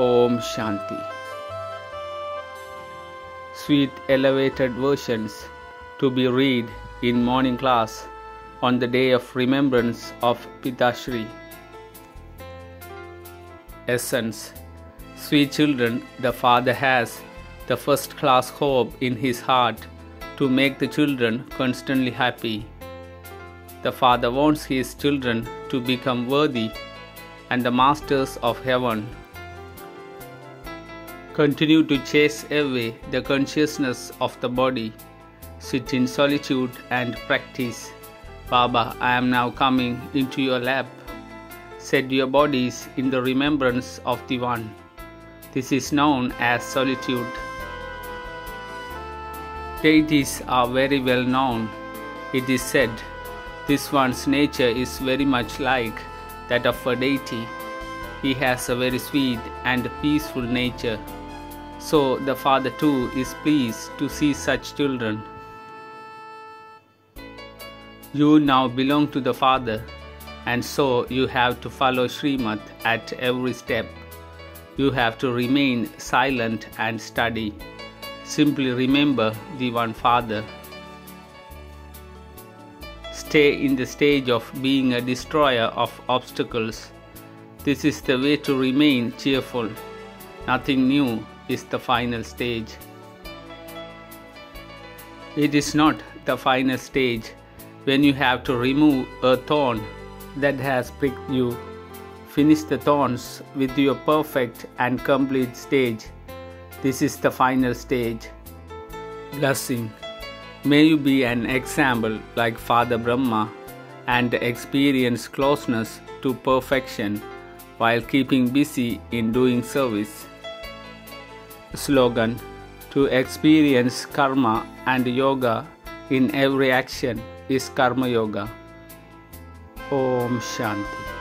Om Shanti. Sweet elevated versions to be read in morning class on the day of remembrance of Pitashri. Essence Sweet children, the Father has the first class hope in his heart to make the children constantly happy. The Father wants his children to become worthy and the masters of heaven. Continue to chase away the consciousness of the body. Sit in solitude and practice. Baba, I am now coming into your lap. Set your bodies in the remembrance of the One. This is known as solitude. Deities are very well known. It is said, this one's nature is very much like that of a deity. He has a very sweet and peaceful nature. So the Father too is pleased to see such children. You now belong to the Father, and so you have to follow shrimat at every step. You have to remain silent and study. Simply remember the One Father. Stay in the stage of being a destroyer of obstacles. This is the way to remain cheerful. Nothing new is the final stage. It is not the final stage when you have to remove a thorn that has pricked you. Finish the thorns with your perfect and complete stage. This is the final stage. Blessing. May you be an example like Father Brahma and experience closeness to perfection while keeping busy in doing service. Slogan To experience karma and yoga in every action is Karma Yoga. Om Shanti.